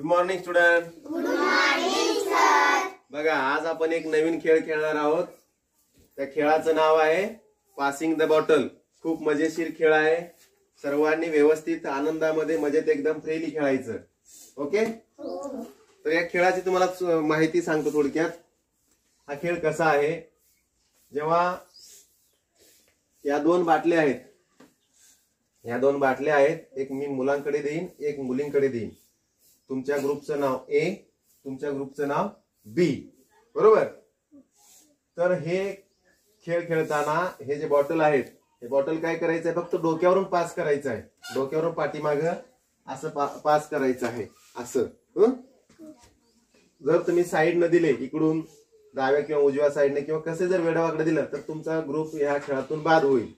Good morning student बघा आज आपण एक नवीन खेळ खेळणार आहोत. त्या खेळाचं नाव आहे पासिंग द बॉटल खूप मजेशीर खेळ आहे. सर्वांनी व्यवस्थित आनंदामध्ये मजेत एकदम फ्रीली खेळायचं. ओके तर या खेळाची तुम्हाला माहिती सांगतो थोडक्यात. हा खेळ कसा आहे? जेव्हा या दोन बाटल्या आहेत. या दोन बाटल्या आहेत. एक मी मुलांकडे देईन एक मुलींकडे देईन. तुमच्या ग्रुपचं नाव ए तुमच्या ग्रुपचं नाव बी. बरोबर? तर हे खेळ खेळताना हे जे बॉटल आहेत हे बॉटल काय करायचं आहे फक्त डोक्यावरून पास करायचं आहे डोक्यावरून पाठीमाग असं पा- पास करायचं आहे. असं. जर तुम्ही साईडनं दिले इकडून डाव्या किंवा उजव्या साईडने किंवा कसे जर वेडावाकडे दिलं तर तुमचा ग्रुप या खेळातून बाद होईल.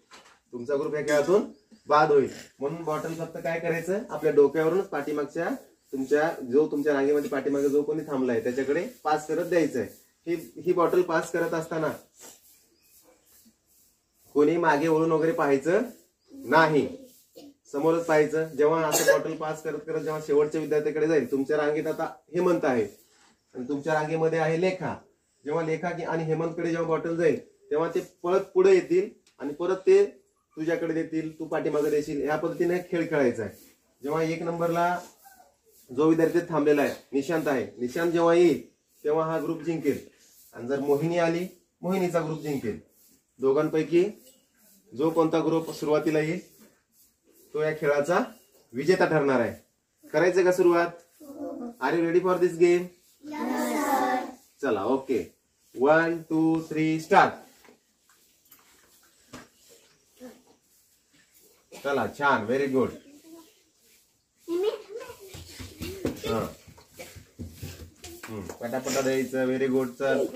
तुमचा ग्रुप या खेळातून बाद होईल. म्हणून बॉटल फक्त काय करायचं? आपल्या डोक्यावरूनच पाठीमागच्या तुमच्या जो तुमच्या रांगेमध्ये पाठीमागे जो कोणी थांबलाय त्याच्याकडे पास करत द्यायचंय. ही ही बॉटल पास करत असताना कोणी मागे वळून वगैरे पाहायचं नाही. समोरच पाहायचं. जेव्हा असं बॉटल पास करत करत जेव्हा शेवटच्या विद्यार्थ्याकडे जाईल तुमच्या रांगेत आता हेमंत आहे. आणि तुमच्या रांगेमध्ये आहे लेखा. जेव्हा लेखा की- आणि हेमंतकडे जेव्हा बॉटल जाईल तेव्हा ते परत पुढे येतील आणि परत ते तुझ्याकडे देतील तू पाठीमागे देशील. या पद्धतीने खेळ खेळायचा आहे. जेव्हा एक नंबरला जो विद्यार्थी थांबलेला आहे निशांत आहे. निशांत जेव्हा येईल तेव्हा हा ग्रुप जिंकेल. आणि जर मोहिनी आली मोहिनीचा ग्रुप जिंकेल. दोघांपैकी जो कोणता ग्रुप सुरुवातीला येईल तो या खेळाचा विजेता ठरणार आहे. करायचं का सुरुवात? Are you ready for this game चला okay one two three start चला छान व्हेरी गुड हा हम्म, पटापटा द्यायचं व्हेरी गुड चल.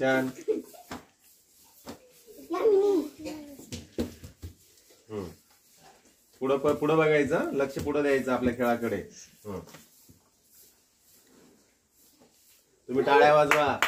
छान. पुढं पुढं बघायचं लक्ष पुढं द्यायचं आपल्या खेळाकडे. हम्म. तुम्ही टाळ्या वाजवा.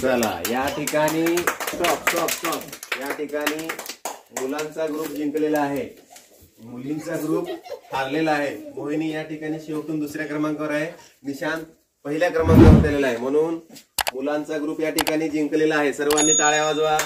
चला या ठिकाणी स्टॉप स्टॉप स्टॉप या ठिकाणी मुलांचा ग्रुप जिंकलेला आहे. मुलींचा ग्रुप हारलेला आहे. मोहिनी या ठिकाणी शेवटून दुसऱ्या क्रमांकावर आहे. निशांत पहिल्या क्रमांकावर दिलेला आहे. म्हणून मुलांचा ग्रुप या ठिकाणी जिंकलेला आहे. सर्वांनी टाळ्या वाजवा.